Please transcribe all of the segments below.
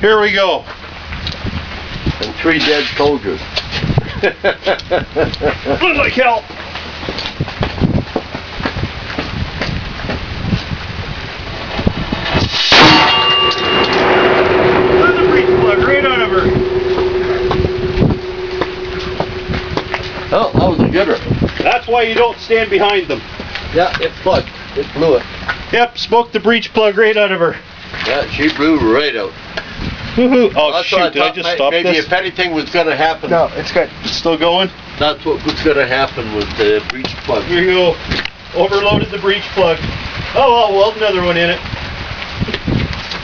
Here we go. And three dead soldiers. Would like help. There's the breech plug right out of her. Oh, that was a gooder. That's why you don't stand behind them. Yeah, it plugged. It blew it. Yep, smoked the breech plug right out of her. Yeah, she blew right out. Woohoo. Oh That's shoot, did I thought just may- stop Maybe this? if anything was gonna happen, No, it's good. Still going? that's what was gonna happen with the breech plug. Here you go. Overloaded the breech plug. Oh, I'll weld another one in it.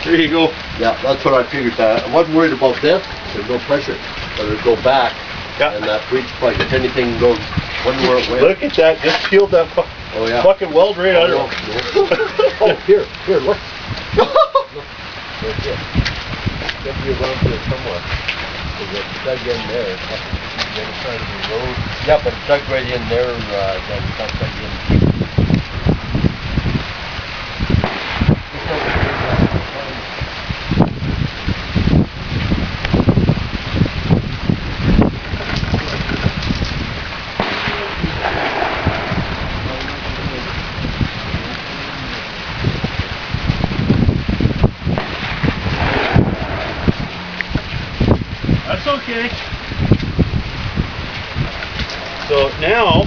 There you go. Yeah, that's what I figured. Uh, I wasn't worried about this. There's no pressure. But it'd go back. Yeah. And that breech plug, if anything goes one where it went. Look at that, just peeled that fu- Oh, yeah. fucking weld right out of Oh, it. no. Oh, here, here, look. Look. Right here. Get you around here somewhere. Cause it's dug in there. The other side of the road. Yeah, but it's dug right in there, uh, then it's in. That's okay. So now,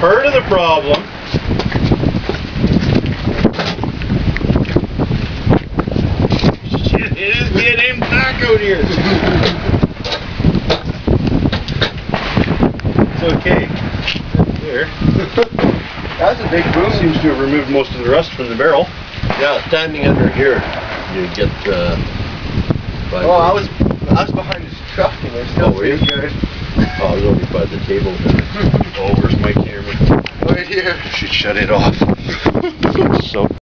part of the problem Shit, it is getting back out here. it's okay. There. That's a big boom. Seems to have removed most of the rust from the barrel. Yeah, standing under here, you get, uh. by Oh, I was I was behind this truck and there's still Oh, you? pretty. Oh, I was over by the table. Oh, where's my camera? Right here. Should shut it off. so